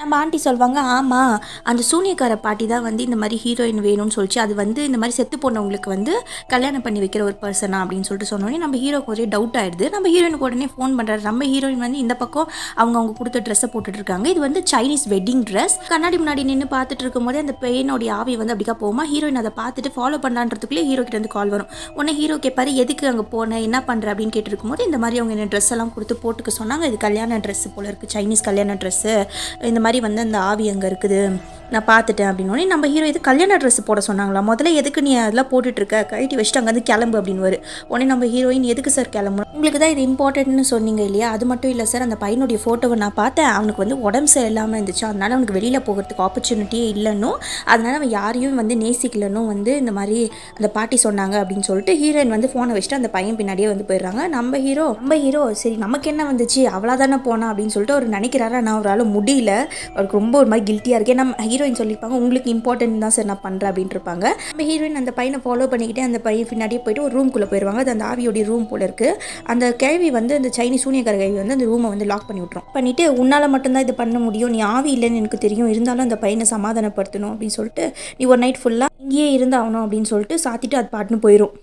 நம்ம ஆண்டி சொல்லுவாங்க ஆமாம் அந்த சூனியக்கார பாட்டி தான் வந்து இந்த மாதிரி ஹீரோயின் வேணும்னு சொல்லிச்சு. அது வந்து இந்த மாதிரி செத்து போனவங்களுக்கு வந்து கல்யாணம் பண்ணி வைக்கிற ஒரு பர்சனா அப்படின்னு சொல்லிட்டு சொன்னோடனே நம்ம ஹீரோக்கு ஒரே டவுட் ஆயிடுது. நம்ம ஹீரோயினுக்கு உடனே ஃபோன் பண்ணுறாரு நம்ம ஹீரோயின் வந்து இந்த பக்கம் அவங்க அவங்க கொடுத்த ட்ரெஸ்ஸை போட்டுட்டு இருக்காங்க இது வந்து சைனீஸ் வெட்டிங் ட்ரெஸ் கண்ணாடி முன்னாடி நின்று பார்த்துட்டு இருக்கும்போதே அந்த பெயினோடைய ஆவி வந்து அப்படிக்கா போமா ஹீரோயின் அதை பார்த்துட்டு ஃபாலோ பண்ணலான்றதுக்குள்ளே ஹீரோ கிட்ட வந்து கால் வரும். உடனே ஹீரோ கேட்பாரு எதுக்கு அங்கே போனேன் என்ன பண்ணுற அப்படின்னு கேட்டிருக்கும்போது இந்த மாதிரி அவங்க என்ன ட்ரெஸ் எல்லாம் கொடுத்து போட்டுக்க சொன்னாங்க. இது கல்யாண ட்ரெஸ் போல இருக்குது சைனீஸ் கல்யாண ட்ரெஸ்ஸு இந்த மாதிரி வந்து அந்த ஆவி அங்கே இருக்குது. நான் பார்த்துட்டேன் அப்படின்னு நம்ம ஹீரோ இது கல்யாண ட்ரெஸ் போட சொன்னாங்களா? முதல்ல எதுக்கு நீ அதெல்லாம் போட்டுட்டு இருக்க கழட்டி வச்சுட்டு அங்கேருந்து கிளம்பு அப்படின்னு வரு உடனே நம்ம ஹீரோயின் எதுக்கு சார் கிளம்பணும்? உங்களுக்கு தான் இது இம்பார்ட்டன்ட்னு சொன்னீங்க இல்லையா? அது மட்டும் இல்லை சார் அந்த பையனுடைய ஃபோட்டோவை நான் பார்த்தேன். அவனுக்கு வந்து உடம்பு சரியில்லாமல் இருந்துச்சு. அதனால அவனுக்கு வெளியில் போகிறதுக்கு ஆப்பர்ச்சுனிட்டியே இல்லைன்னும். அதனால அவன் யாரையும் வந்து நேசிக்கலன்னும் வந்து இந்த மாதிரி அந்த பாட்டி சொன்னாங்க அப்படின்னு சொல்லிட்டு ஹீரோயின் வந்து ஃபோனை வச்சுட்டு அந்த பையன் பின்னாடியே வந்து போயிடுறாங்க. நம்ம ஹீரோ நம்ம ஹீரோ சரி நமக்கு என்ன வந்துச்சு? அவளா தானே போனா அப்படின்னு சொல்லிட்டு அவர் நினைக்கிறாரு. நான் அவரால் முடியல. அவருக்கு ரொம்ப ஒரு மாதிரி கில்ட்டியாக இருக்கு. ஏன்னா ஹீரோயின் சொல்லியிருப்பாங்க. உங்களுக்கு இம்பார்ட்டன்ட் தான் சார் நான் பண்ணுறேன் அப்படின்ட்டு இருப்பாங்க நம்ம ஹீரோயின் அந்த பையனை ஃபாலோ பண்ணிக்கிட்டே அந்த பையன் பின்னாடியே போயிட்டு ஒரு ரூம்குள்ளே போயிடுவாங்க அது அந்த ஆவியோடைய ரூம் போல இருக்குது அந்த கேள்வி வந்து அந்த சைனீஸ் சூனியக்கார கேள்வி வந்து அந்த ரூமை வந்து லாக் பண்ணி விட்ரும் பண்ணிவிட்டு உன்னால் மட்டும்தான் இது பண்ண முடியும். நீ ஆவி இல்லைன்னு எனக்கு தெரியும். இருந்தாலும் அந்த பையனை சமாதானப்படுத்தணும் அப்படின்னு சொல்லிட்டு நீ ஒரு நைட் ஃபுல்லாக இங்கேயே இருந்தாகணும் அப்படின்னு சொல்லிட்டு சாத்திட்டு அது பாட்டுன்னு போயிடும்